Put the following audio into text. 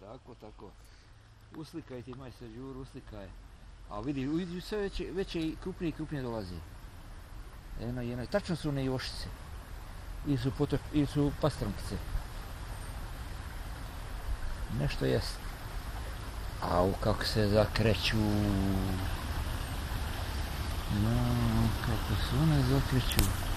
tako, tako. Uslikaj ti, majster Đur, uslikaj. A vidi, vidi sve veće, veće i krupnije i krupnije dolazi. Eno, jedno, tačno su one jošice. Ili su, potop, ili su pastrmkice. Nešto jest. Au, kako se zakreću. No, kako se one zakreću.